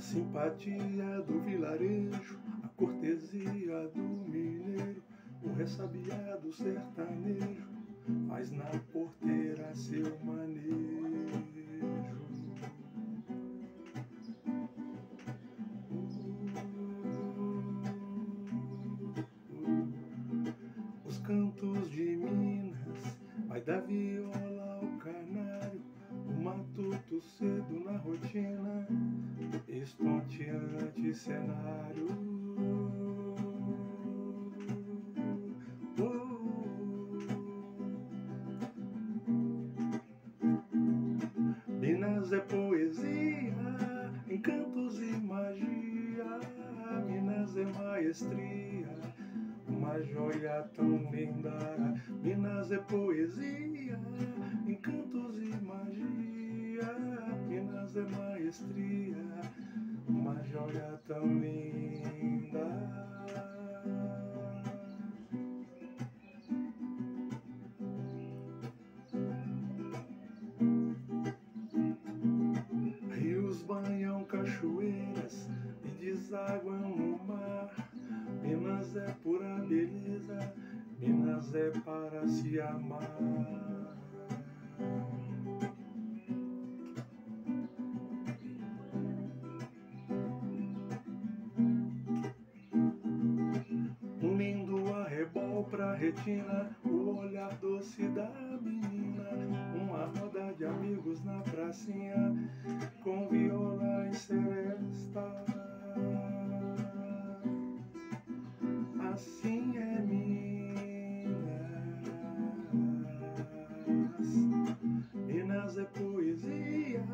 simpatia do vilarejo, a cortesia do mineiro, o ressabiado sertanejo, faz na porteira seu manejo. Os cantos de Minas, vai da viola ao canário, o matuto cedo na rotina, estonteante cenário. Minas é poesia, encantos e magia. Minas é maestria, uma joia tão linda. Minas é poesia, encantos e magia. Minas é maestria, joia tão linda. Rios banham cachoeiras e desaguam no mar. Minas é pura beleza, Minas é para se amar. Retina, o olhar doce da menina. Uma roda de amigos na pracinha, com viola e seresta. Assim é Minas. Minas é poesia,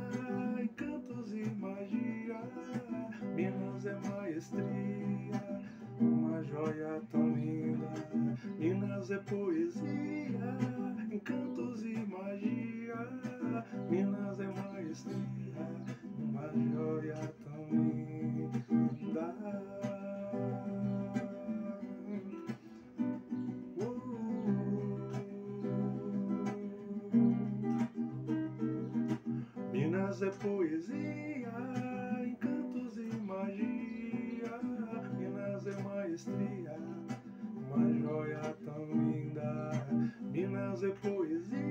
encantos e magia. Minas é maestria, uma joia tão linda. Minas é poesia, encantos e magia. Minas é maestria, uma joia tão linda. Minas é poesia, encantos e magia. Minas é maestria, uma joia tão linda. Minas é poesia,